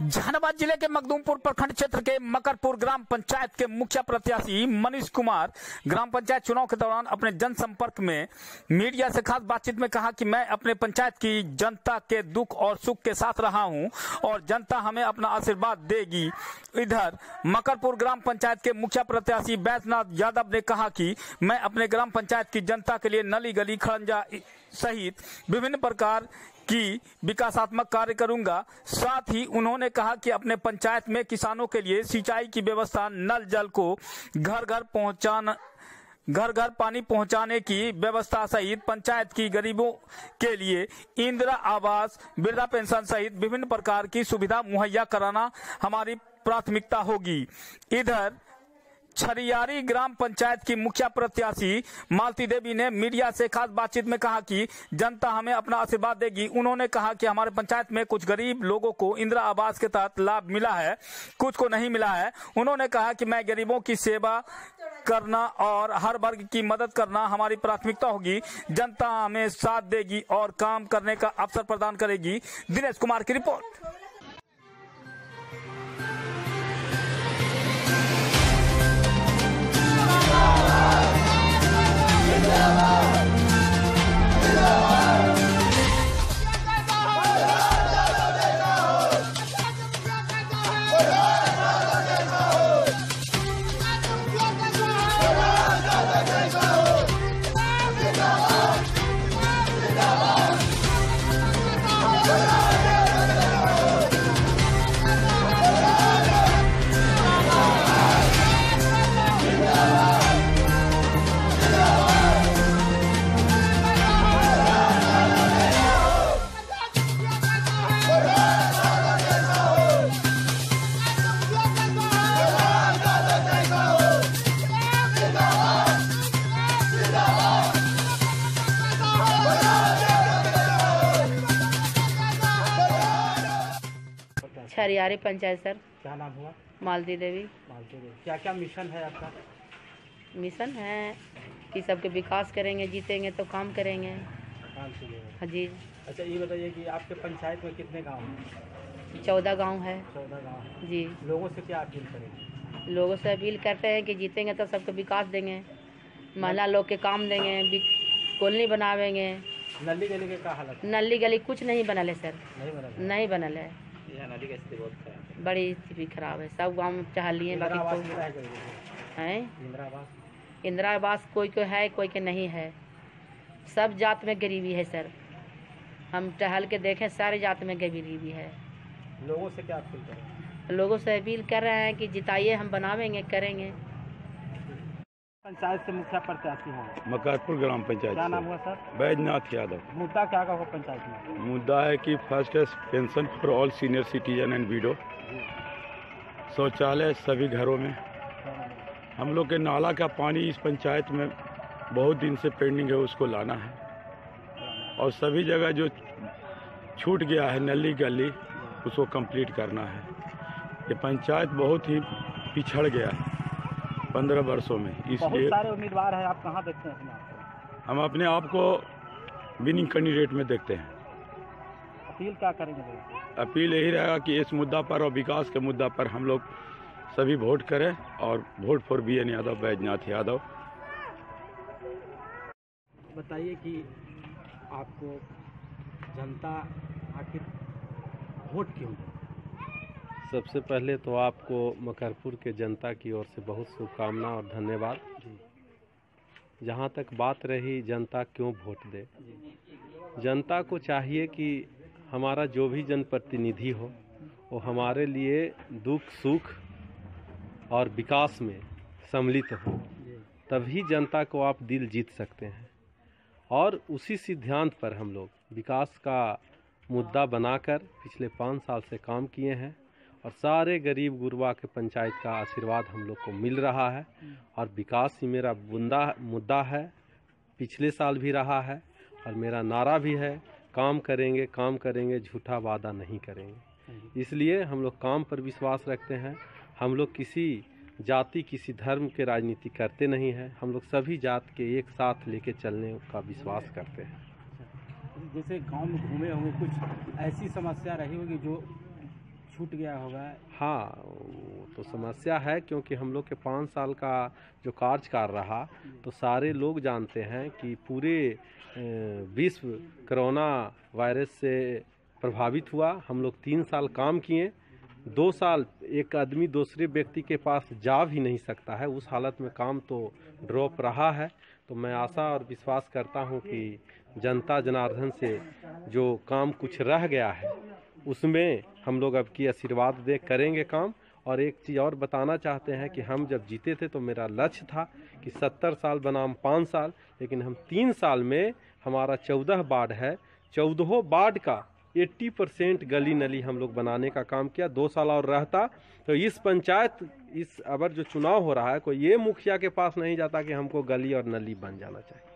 जहानाबाद ज़िले के मखदूमपुर प्रखंड क्षेत्र के मकरपुर ग्राम पंचायत के मुखिया प्रत्याशी मनीष कुमार ग्राम पंचायत चुनाव के दौरान अपने जनसंपर्क में मीडिया से खास बातचीत में कहा कि मैं अपने पंचायत की जनता के दुख और सुख के साथ रहा हूँ और जनता हमें अपना आशीर्वाद देगी। इधर मकरपुर ग्राम पंचायत के मुखिया प्रत्याशी बैद्यनाथ यादव ने कहा कि मैं अपने ग्राम पंचायत की जनता के लिए नली गली खड़ंजा सहित विभिन्न प्रकार की विकासात्मक कार्य करूँगा। साथ ही उन्होंने कहा कि अपने पंचायत में किसानों के लिए सिंचाई की व्यवस्था, नल जल को घर घर पहुंचाना घर घर पानी पहुँचाने की व्यवस्था सहित पंचायत की गरीबों के लिए इंदिरा आवास, वृद्धा पेंशन सहित विभिन्न प्रकार की सुविधा मुहैया कराना हमारी प्राथमिकता होगी। इधर छरियारी ग्राम पंचायत की मुखिया प्रत्याशी मालती देवी ने मीडिया से खास बातचीत में कहा कि जनता हमें अपना आशीर्वाद देगी। उन्होंने कहा कि हमारे पंचायत में कुछ गरीब लोगों को इंदिरा आवास के तहत लाभ मिला है, कुछ को नहीं मिला है। उन्होंने कहा कि मैं गरीबों की सेवा करना और हर वर्ग की मदद करना हमारी प्राथमिकता होगी। जनता हमें साथ देगी और काम करने का अवसर प्रदान करेगी। दिनेश कुमार की रिपोर्ट। छरियारी पंचायत सर। क्या नाम हुआ? मालती देवी। मालती देवी। क्या क्या मिशन है आपका? मिशन है कि सबके विकास करेंगे जीतेंगे तो काम करेंगे। काम हाँ जी। अच्छा ये बताइए कि आपके पंचायत में कितने गाँव हैं? चौदह गाँव है। चौदह गाँव जी। लोगों से क्या अपील करेंगे? लोगों से अपील करते हैं कि जीतेंगे तो सबको विकास देंगे। महिला लोग के काम देंगे कॉलोनी बनावेंगे। नली गली के क्या हालत नली गली कुछ नहीं बनल है सर। नहीं बना नहीं बनल है। बड़ी स्थिति खराब है। सब गाँव चाह लिए इंदिरा बाकी आवास कोई है को? है। इंदिरा आवास? कोई को है कोई के नहीं है। सब जात में गरीबी है सर। हम टहल के देखें सारे जात में गरीबी है। लोगों से क्या अपील करेंगे लोगों से अपील कर रहे हैं कि जिताइए हम बनावेंगे करेंगे। पंचायत से मुखिया प्रत्याशी हैं। मकरपुर ग्राम पंचायत क्या नाम हुआ सर? बैजनाथ यादव। मुद्दा क्या का होगा पंचायत में? मुद्दा है कि first pension for all senior citizen and widow. शौचालय सभी घरों में। हम लोग के नाला का पानी इस पंचायत में बहुत दिन से पेंडिंग है उसको लाना है। और सभी जगह जो छूट गया है नली गली उसको कंप्लीट करना है। ये पंचायत बहुत ही पिछड़ गया है। पंद्रह वर्षों में। बहुत इसलिए सारे उम्मीदवार हैं आप कहाँ देखते हैं अपने हम अपने आप को विनिंग कैंडिडेट में देखते हैं। अपील क्या करेंगे? अपील यही रहेगा कि इस मुद्दा पर और विकास के मुद्दा पर हम लोग सभी वोट करें और vote for B N Yadav Baijnath Yadav बताइए कि आपको जनता आखिर वोट क्यों दे? सबसे पहले तो आपको मकरपुर के जनता की ओर से बहुत शुभकामना और धन्यवाद। जहाँ तक बात रही जनता क्यों वोट दे? जनता को चाहिए कि हमारा जो भी जनप्रतिनिधि हो वो हमारे लिए दुख सुख और विकास में सम्मिलित हो। तभी जनता को आप दिल जीत सकते हैं। और उसी सिद्धांत पर हम लोग विकास का मुद्दा बनाकर पिछले पाँच साल से काम किए हैं। और सारे गरीब गुरबा के पंचायत का आशीर्वाद हम लोग को मिल रहा है और विकास ही मेरा बुंदा, मुद्दा है। पिछले साल भी रहा है और मेरा नारा भी है। काम करेंगे काम करेंगे, झूठा वादा नहीं करेंगे। इसलिए हम लोग काम पर विश्वास रखते हैं। हम लोग किसी जाति, किसी धर्म के राजनीति करते नहीं हैं। हम लोग सभी जात के एक साथ लेके चलने का विश्वास करते हैं। जैसे गाँव में घूमे होंगे, कुछ ऐसी समस्या रही होगी जो छूट गया होगा। हाँ वो तो समस्या है क्योंकि हम लोग के पाँच साल का जो कार्यकाल रहा तो सारे लोग जानते हैं कि पूरे विश्व कोरोना वायरस से प्रभावित हुआ। हम लोग तीन साल काम किए। दो साल एक आदमी दूसरे व्यक्ति के पास जा भी नहीं सकता है। उस हालत में काम तो ड्रॉप रहा है। तो मैं आशा और विश्वास करता हूँ कि जनता जनार्दन से जो काम कुछ रह गया है उसमें हम लोग अब की आशीर्वाद दे करेंगे काम। और एक चीज़ और बताना चाहते हैं कि हम जब जीते थे तो मेरा लक्ष्य था कि सत्तर साल बनाम पाँच साल, लेकिन हम तीन साल में हमारा चौदह वार्ड है। चौदहों वार्ड का 80 परसेंट गली नली हम लोग बनाने का काम किया। दो साल और रहता। तो इस पंचायत, इस अबर जो चुनाव हो रहा है, कोई ये मुखिया के पास नहीं जाता कि हमको गली और नली बन जाना चाहिए।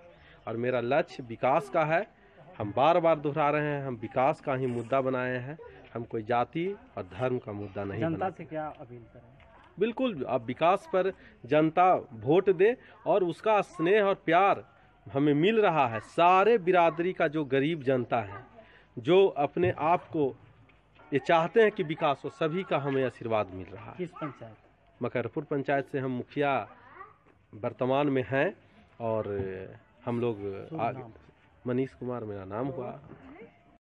और मेरा लक्ष्य विकास का है। हम बार बार दोहरा रहे हैं हम विकास का ही मुद्दा बनाए हैं हम कोई जाति और धर्म का मुद्दा नहीं जनता से क्या अपील करें? बिल्कुल अब विकास पर जनता वोट दे और उसका स्नेह और प्यार हमें मिल रहा है। सारे बिरादरी का जो गरीब जनता है जो अपने आप को ये चाहते हैं कि विकास हो सभी का हमें आशीर्वाद मिल रहा है। किस पंचायत? मकरपुर पंचायत से हम मुखिया वर्तमान में हैं और हम लोग आगे। मनीष कुमार मेरा नाम हुआ।